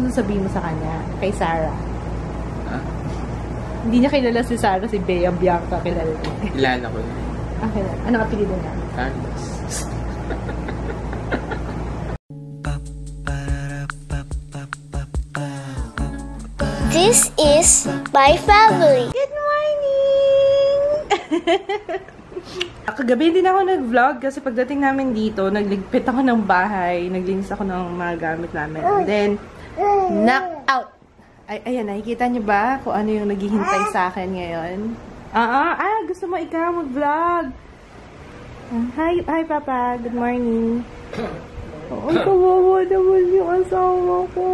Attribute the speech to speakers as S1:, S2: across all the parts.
S1: Ano sabihin mo sa kanya? Kay Sarah?
S2: Ha?
S1: Hindi niya kilala si Sarah, si Bea Bianca kilala niya.
S2: Kilala ko yun.
S1: Ah, kilala. Ano apelido niya?
S2: Carlos.
S3: This is my family.
S1: Good morning! Kagabi din ako nag-vlog kasi pagdating namin dito, nagligpit ako ng bahay, naglinis ako ng mga gamit namin. And then, knock out! Ay, ayan, nakikita niyo ba kung ano yung naghihintay sa akin ngayon? Ah, ah, ah, gusto mo ikaw mag-vlog? Ah, Hi, hi, Papa. Good morning. Oh, ang kawawa naman yung asawa ko.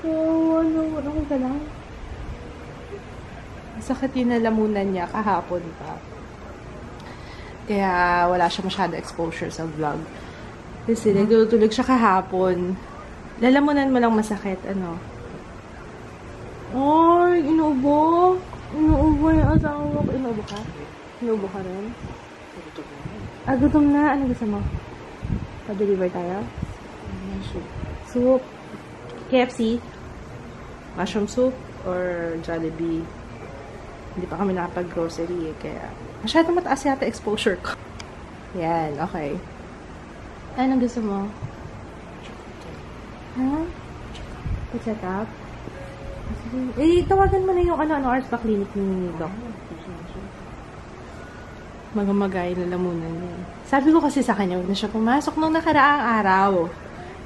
S1: Kawawa naman. Okay ka lang? Sakit yung nalamunan niya kahapon pa. Kaya wala siya masyado exposure sa vlog. Kasi nagtutulog siya kahapon. Lalamunan mo lang masakit, ano? Ay, inuubo. Inuubo yung asawa ko. Inuubo ka? Inuubo ka rin? Ah, gutom na. Ano gusto mo? Pa-deliver tayo? Soup. KFC? Mushroom soup? Or Jollibee? Hindi pa kami nakapag-grocery eh, kaya masyado mataas yata exposure ko. Yan, okay. Anong gusto mo? Ha? Pa-check up? Eh, tawagan mo na yung ano, ano, oras pa clinic ni Doc. Magamagay na lamunan niya. Sabi ko kasi sa kanya, huwag na siya pumasok nung nakaraang araw.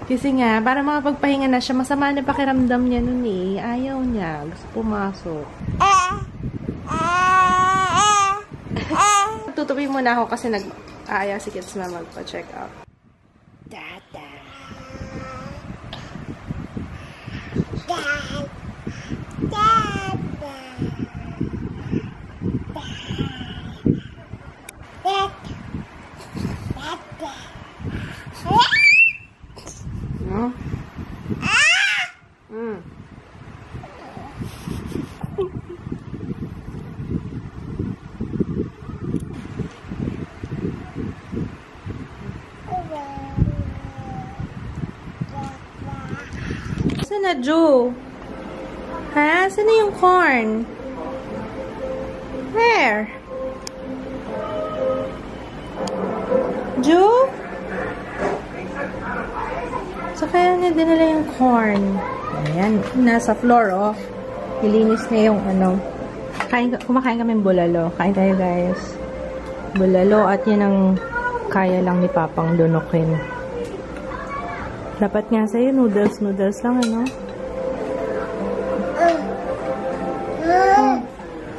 S1: Kasi nga, para makapagpahinga na siya, masama na pakiramdam niya nun eh. Ayaw niya. Gusto pumasok. Tutupi muna ako kasi nag-aaya si kids na magpa-check up. Dada. No? Mm. Saan na, Joe? Ha? Saan na yung corn? Where? Joe? So, kaya niya dinala yung corn. Ayan. Nasa floor, oh. Nilinis niya yung ano. Kain, kumakain kami bulalo. Kain tayo, guys. Bulalo at yan ang kaya lang ni Papang lunukin. Dapat nga sa'yo, noodles, noodles lang, ano? Oh.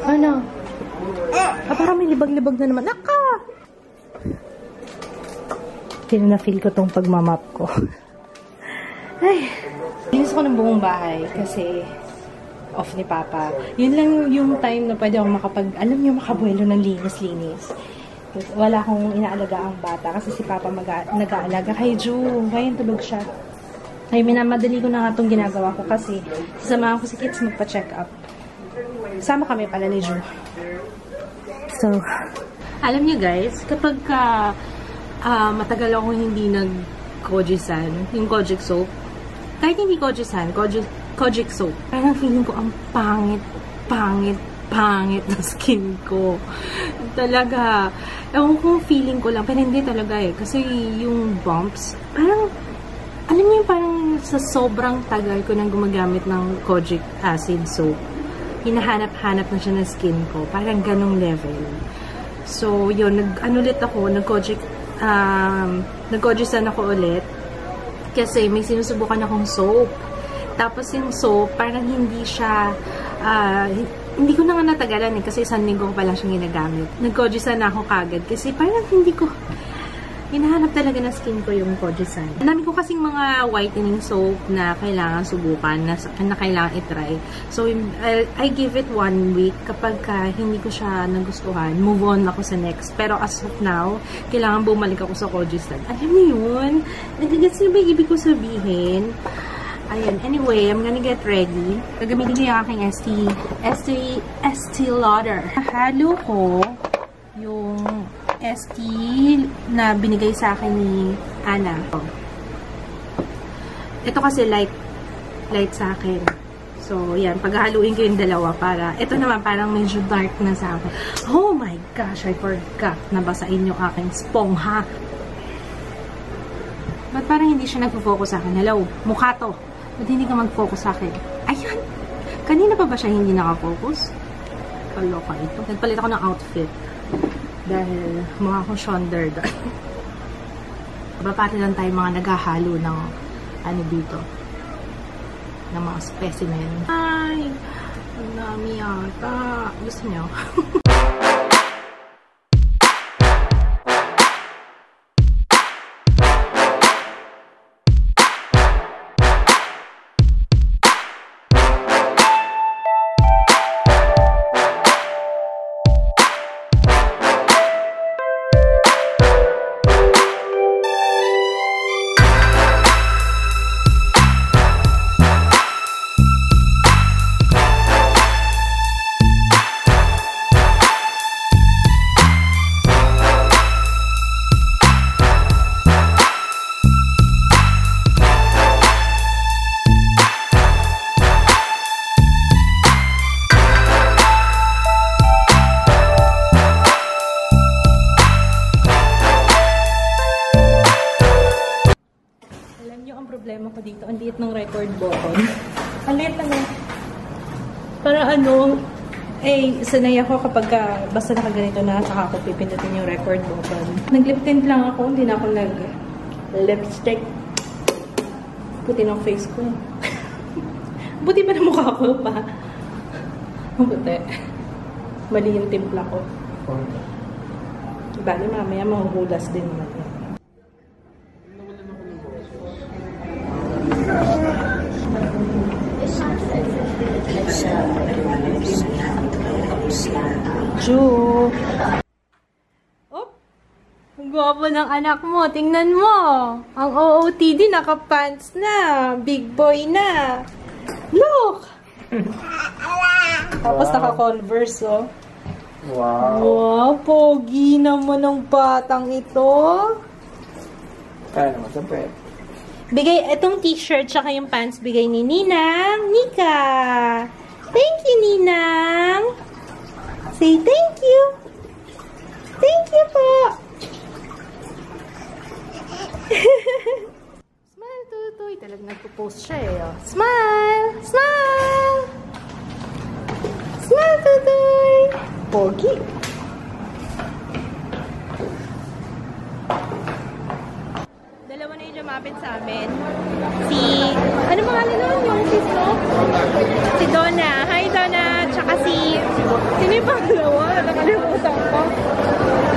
S1: Ano? Ah, parang may libag-libag na naman. Naka! Feel na feel ko tong pagmamap ko. Ay, linis ko ng buong bahay kasi off ni Papa. Yun lang yung time na pwede akong makapag, alam niyo, makabuelo ng linis-linis. Wala akong inaalaga ang bata kasi si Papa nag-aalaga kay Ju. Kaya tulog siya. Ay, minamadali ko na nga itong ginagawa ko kasi sasamahan ko si kids magpa-check up. Sama kami pala ni Ju. So, alam niyo guys, kapag ka, ah, matagal akong hindi nag-Kojisan, yung Kojic soap, kahit hindi Kojisan, Kojic, Kojic soap, parang feeling ko ang pangit, pangit, pangit na skin ko. Talaga, ewan ko feeling ko lang, pero hindi talaga eh. Kasi yung bumps, parang, alam yung parang sa sobrang tagal ko nang gumagamit ng Kojic acid soap, hinahanap-hanap na siya ng skin ko. Parang ganong level. So, yun, nag-ano ulit ako, nag-Kojic, um, nag-Kojisan ako ulit. Kasi may sinusubukan akong soap. Tapos yung soap, parang hindi siya, ah, hindi ko na nga natagalan eh, kasi isang linggo ko pa lang siyang ginagamit. Nag-Kojisan na ako kagad kasi parang hindi ko, hinahanap talaga na skin ko yung Kojisan. Dami ko kasing mga whitening soap na kailangan subukan, na, na kailangan itry. So, I, I give it one week. Kapag ka hindi ko siya nagustuhan, move on ako sa next. Pero as of now, kailangan bumalik ako sa Kojisan. Alam niyo yun? Nagagets niyo ba ibig ko sabihin? Ayan. Anyway, I'm gonna get ready. Gagamitin ko yung aking ST, ST, ST Lauder. Halo ko yung ST na binigay sa akin ni Ana. ito kasi light, light sa akin. So, yan, paghahaluin ko yung dalawa para, ito naman parang medyo dark na sa akin. Oh my gosh, I forgot na basain yung aking spongha. Ba't parang hindi siya nagpo-focus sa akin? Hello, mukha to. Ba't hindi ka mag-focus sa akin? Ayan! Kanina pa ba siya hindi nakafocus? Kaloka ito. Nagpalit ako ng outfit. Dahil mukha akong Shonder doon. Bapati lang tayo mga naghahalo ng ano dito. Ng mga specimen. Ay! Ang dami yata. Gusto niyo? ang liit ng record button. ang liit lang eh. Para ano, eh, sanay ako kapag uh, basta nakaganito na, saka ako pipindutin yung record button. Nag-lip tint lang ako, hindi na ako nag-lipstick. Puti ng face ko. Buti pa na mukha ko pa. Buti. Mali yung timpla ko. Bali, mamaya mahuhulas din naman Ju. Oh, ang gwapo ng anak mo. Tingnan mo. Ang OOTD nakapants na. Big boy na. Look! Tapos naka-converse, oh.
S2: Wow.
S1: Wow, pogi naman ng batang ito.
S2: Kaya naman sa pwede.
S1: Bigay, itong t-shirt tsaka yung pants, bigay ni Ninang Nika. Thank you, Ninang. Say thank you. Thank you po. Smile, Tutoy. Talagang nagpo-post siya eh. oh. Smile! Smile! Smile, Tutoy! Pogi. Dalawa na yung lumapit sa amin. Si, ano pangalan nun? Yung mo? Si Donna. Hi, si, sino yung pangalawa? Nakalimutan ko.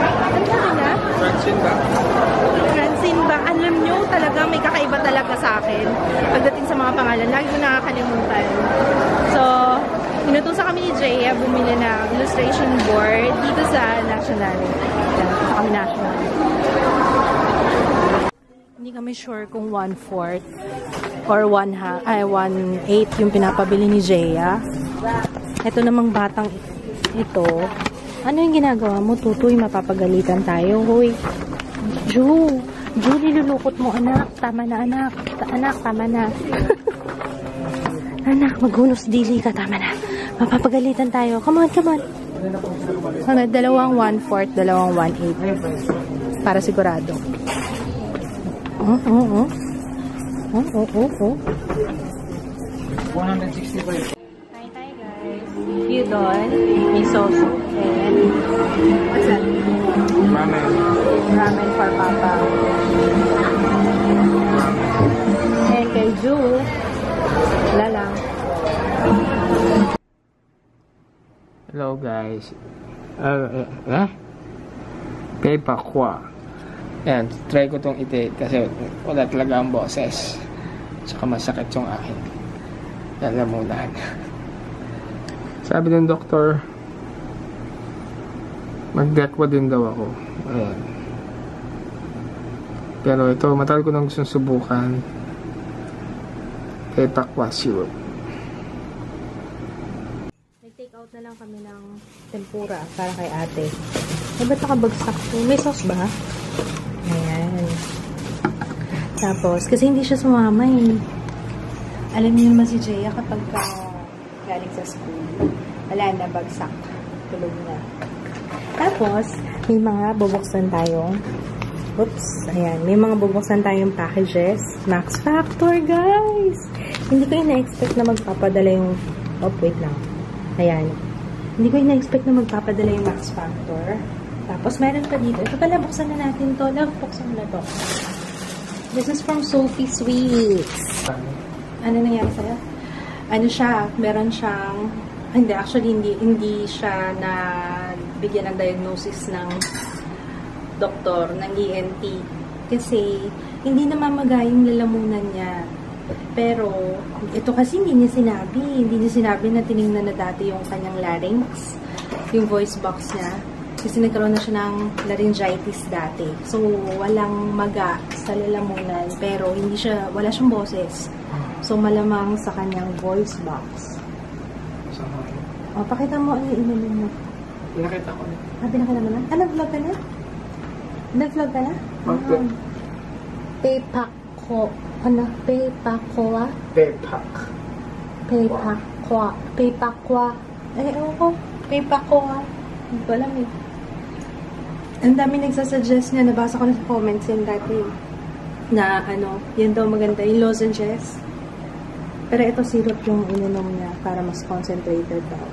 S1: Ano sabi na?
S2: Francine ba?
S1: Francine ba? Alam nyo, talaga may kakaiba talaga sa akin. Pagdating sa mga pangalan, lagi ko nakakalimutan. So, inutusan kami ni Jaya bumili ng illustration board dito sa National. Yan, sa kami National. Hindi kami sure kung 1/4 or 1 ha ay 1/8 yung pinapabili ni Jaya. Ito namang batang ito. Ano yung ginagawa mo? Tutoy, mapapagalitan tayo. Hoy. Ju, Ju, nilulukot mo anak. Tama na anak. Ta anak, tama na. anak, maghunos dili ka. Tama na. Mapapagalitan tayo. Come on, come on. Ano, dalawang 1/4, dalawang 1/8. Para sigurado. Oh, oh. Oh, oh, oh, oh.
S2: 165.
S1: Udon, miso soup, and what's that?
S2: Ramen.
S1: Ramen for Papa. And kay Ju, wala lang.
S2: Hello guys. Uh, uh, eh? Pepa Kwa. Yan, try ko tong iti kasi wala talaga ang boses. Tsaka masakit yung akin. Lalamunan. Sabi ng doktor, mag-dekwa din daw ako. Ayan. Pero ito, matagal ko nang gustong subukan. Pepa Kwa syrup.
S1: Nag-take out na lang kami ng tempura para kay ate. Eh, ba't nakabagsak to? May sauce ba? Ayan. Tapos, kasi hindi siya sumama eh. Alam niyo naman si Jaya kapag ka galing sa school, wala na, bagsak. Tulog na. Tapos, may mga bubuksan tayong Oops, ayan. May mga bubuksan tayong packages. Max Factor, guys! Hindi ko ina-expect na magpapadala yung... Oh, wait lang. Ayan. Hindi ko ina-expect na magpapadala yung Max Factor. Tapos, meron pa dito. Ito pala, buksan na natin to. Love, buksan na to. This is from Sophie Sweets. Ano nangyari sa'yo? Ano siya? Meron siyang... Hindi, actually, hindi, hindi siya na bigyan ng diagnosis ng doktor, ng ENT. Kasi, hindi namamaga yung lalamunan niya. Pero, ito kasi hindi niya sinabi. Hindi niya sinabi na tinignan na dati yung kanyang larynx, yung voice box niya. Kasi nagkaroon na siya ng laryngitis dati. So, walang maga sa lalamunan. Pero, hindi siya, wala siyang boses. So, malamang sa kanyang voice box.
S2: Sa.
S1: O, pakita mo ano yung inamin mo.
S2: Nakita ko na.
S1: Ah, pinakita mo na? Ah, nag-vlog ka na? Nag-vlog ka na?
S2: Mag-vlog.
S1: Ah. Paypako. Ano? Paypako
S2: Pepak.
S1: Paypakwa. Paypakwa. Eh, ewan ko. Paypakwa. Hindi ko alam eh. Ang dami nagsasuggest niya. Nabasa ko na sa comments yun dati. Na ano, yan daw maganda. Yung lozenges. Pero ito syrup yung ininom niya para mas concentrated daw.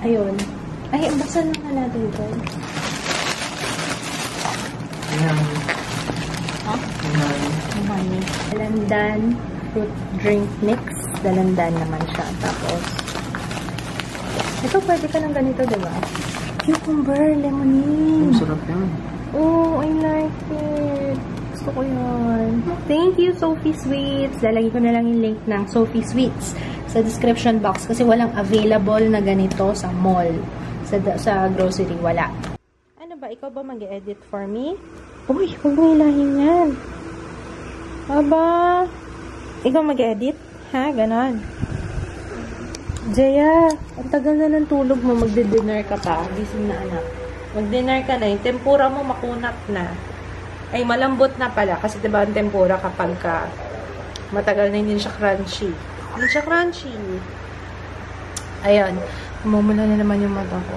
S1: Ayun. Ay, lang na natin ito.
S2: Ayan.
S1: Ha? Ang honey. Dalandan fruit drink mix. Dalandan naman siya. Tapos, ito pwede ka ng ganito, di ba? Cucumber,
S2: Ang
S1: lemonade.
S2: sarap yan.
S1: Oh, I like it. Gusto ko yun. Thank you, Sophie Sweets. Lalagay ko na lang yung link ng Sophie Sweets sa description box kasi walang available na ganito sa mall. Sa, sa grocery, wala. Ano ba? Ikaw ba mag-edit for me? Uy, huwag mo ilahin yan. Aba, ikaw mag-edit? Ha? Ganon. Jaya, ang tagal na ng tulog mo. Magdi-dinner ka pa. Gising na anak. Mag-dinner ka na. Yung tempura mo makunat na. Ay, malambot na pala. Kasi diba ang tempura kapag ka matagal na hindi siya crunchy. Hindi siya crunchy. Ayun. Mumula na naman yung mata ko.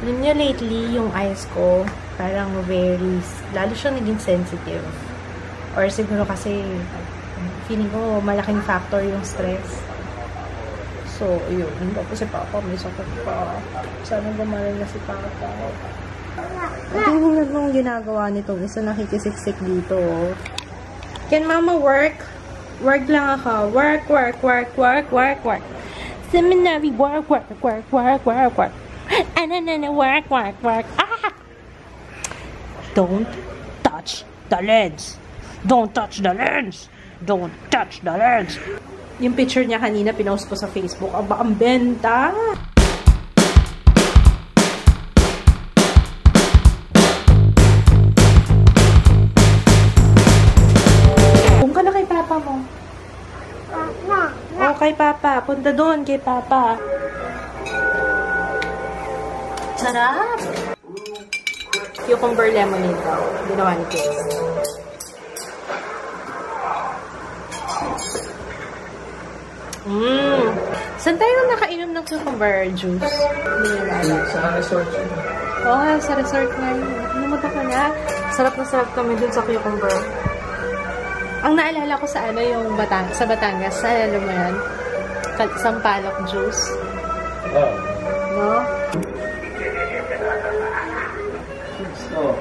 S1: Alam niyo, lately, yung eyes ko, parang very, lalo siyang naging sensitive. Or siguro kasi, feeling ko, malaking factor yung stress. So, yun. Tapos si Papa, may sakit pa. Sana gumaling na si Papa. Tingnan mo ang ginagawa nitong isa nakikisiksik dito. oh. Can Mama work? Work lang ako. Work, work, work, work, work, work. Seminary, work, work, work, work, work, work. Ano, ano, work, work, work. Ah! Don't touch the lens. Don't touch the lens. Don't touch the lens. Yung picture niya kanina, pinost ko sa Facebook. Aba, ang benta! Kay papa. Punta doon kay papa. Sarap! Cucumber lemonade daw. Ginawa ni Kids. Mmm. Saan tayo nakainom ng cucumber juice? Hindi nila alam.
S2: Sa resort yun.
S1: Oo nga, sa resort nga yun. Nalimutan ko na. Sarap na sarap kami dun sa cucumber. Ang naalala ko sa ano yung Batang sa Batangas, sa alam mo yan? Sampalok juice.
S2: Oh.
S1: No?
S2: So,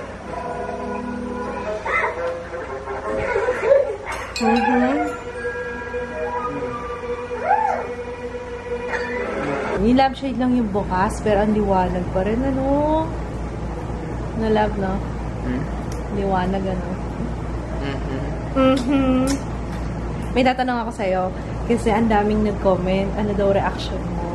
S1: Mhm. Yung lampshade lang yung bukas, pero ang liwanag pa rin, ano? Na love, no?
S2: hmm?
S1: Liwanag, ano?
S2: Mm-hmm.
S1: Mhm. May tatanong ako sa'yo. Kasi ang daming nag-comment. Ano daw reaction mo?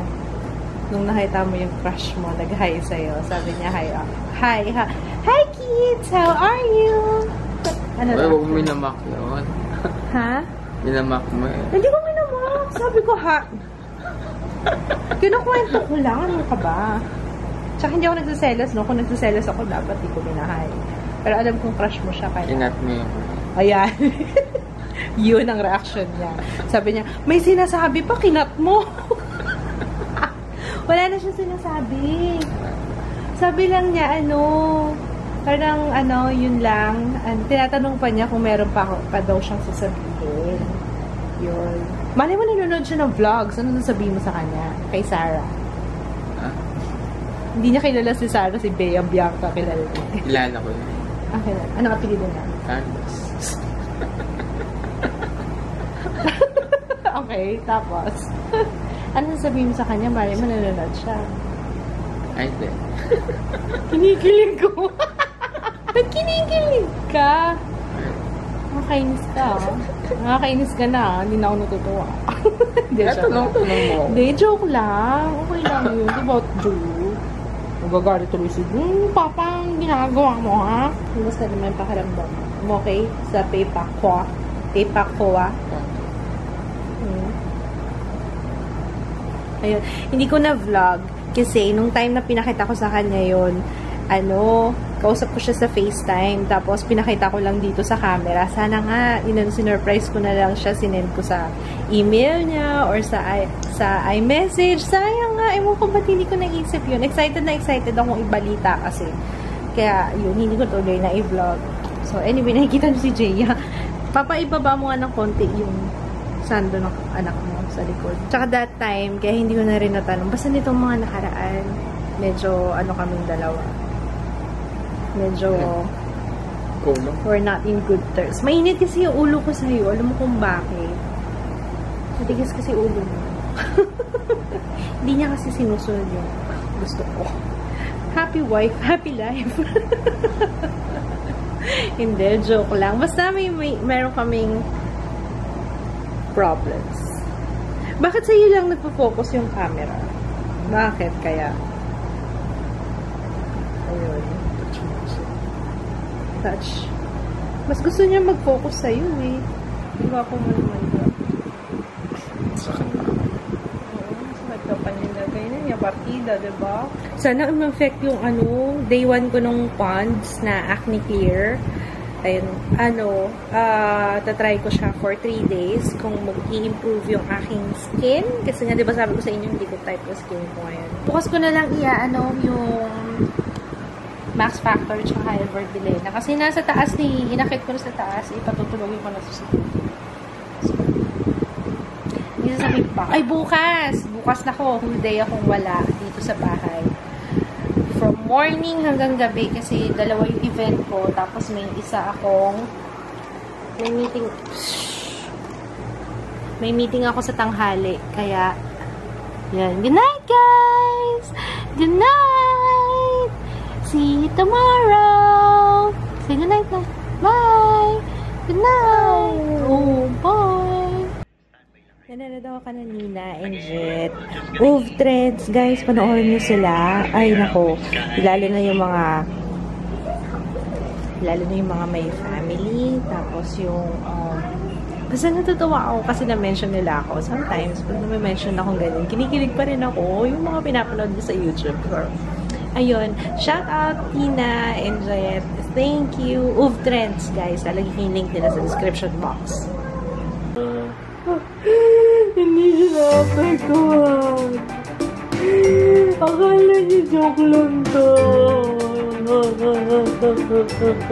S1: Nung nakita mo yung crush mo, nag-hi sa'yo. Sabi niya, hi. ah. Hi, ha. Hi, kids! How are you? Ano
S2: Uy, huwag mo minamak yun.
S1: Ha?
S2: Minamak mo eh.
S1: Hindi ko minamak. Sabi ko, ha? Kinukwento ko lang. Ano ka ba? Tsaka hindi ako nagsiselos, no? Kung nagsiselos ako, dapat di ko minahay. Pero alam kong crush mo siya kaya.
S2: Inat mo yun.
S1: Ayan. Yun ang reaction niya. Sabi niya, may sinasabi pa, kinat mo. Wala na siya sinasabi. Sabi lang niya, ano, parang, ano, yun lang. An tinatanong pa niya kung meron pa, pa daw siyang sasabihin. Yun. Malay mo nanonood siya ng vlogs. Ano sasabihin mo sa kanya? Kay Sarah.
S2: Ah,
S1: Hindi niya kilala si Sarah, si Bea Bianca kilala niya.
S2: kilala ko yun.
S1: Ah, kilala. Ano kapilido niya?
S2: Carlos.
S1: Okay, tapos. ano sasabihin mo sa kanya? Malay mo nanonood siya.
S2: Ay, hindi.
S1: Kinikilig ko. Ba't kinikilig ka? Nakakainis ka. ah. Nakakainis ka na. ah. Hindi na ako natutuwa. Hindi, lang.
S2: tanong-tanong mo.
S1: Hindi, joke lang. Okay lang yun. Di ba, joke? Magagalit tuloy si Hmm, papa, ang ginagawa mo, ha? Kumusta naman yung pakiramdam mo? Okay? Sa paypack ko, ah. Hmm. Ayun. Hindi ko na vlog kasi nung time na pinakita ko sa kanya yon ano, kausap ko siya sa FaceTime tapos pinakita ko lang dito sa camera. Sana nga, inan sinurprise ko na lang siya, sinend ko sa email niya or sa sa iMessage. Sayang nga, ewan ko ba't hindi ko naisip yun. Excited na excited akong ibalita kasi. Kaya yun, hindi ko tuloy na i-vlog. So anyway, nakikita niyo si Jaya. Papaibaba mo nga ng konti yung sando ng anak mo sa likod. Tsaka that time, kaya hindi ko na rin natanong. Basta nitong mga nakaraan, medyo ano kaming dalawa. Medyo
S2: Kulo.
S1: we're not in good terms. Mainit kasi yung ulo ko sa'yo. Alam mo kung bakit? Matigas kasi ulo mo. hindi niya kasi sinusunod yung gusto ko. Happy wife, happy life. hindi, joke lang. Basta may, may meron kaming problems. Bakit sa iyo lang nagpo-focus yung camera? Bakit kaya? Ayun. Touch. Mas gusto niya mag-focus sa iyo eh. Di ba ako mo naman ba?
S2: Sakit pa.
S1: Oo, nagkapan niya na ganyan niya partida, di ba? Sana ma-affect yung ano, day one ko nung Ponds na acne clear. Ayun, ano, ah, tatry ko siya for 3 days kung mag-i-improve yung aking skin. Kasi nga, di ba sabi ko sa inyo, hindi ko type yung skin ko ngayon. Bukas ko na lang iya, ano, yung Max Factor tsaka Hyalverdilena. Kasi nasa taas ni, inakit ko na sa taas, ipatutulogin ko na sa sa Hindi sasabihin pa, ay bukas! Bukas na ko, whole day akong wala dito sa bahay. Morning hanggang gabi kasi dalawa yung event ko, tapos may isa akong may meeting may meeting ako sa tanghali, kaya yan. Good night, guys! Good night! See you tomorrow! Say good night na. Bye! Good night! Oh, bye! Nanonood ako kanina and Jet. Ove Threads, guys, panoorin niyo sila. Ay, nako. Lalo na yung mga lalo na yung mga may family. Tapos yung um, basta natutuwa ako kasi na-mention nila ako. Sometimes, pag na-mention akong ganun, kinikilig pa rin ako yung mga pinapanood niyo sa YouTube. Or, ayun, shout out Tina and Jet. Thank you. Ove Trends, guys. Lalagay ko yung link nila sa description box. Hindi siya naapektuhan. Akala niya joke lang to.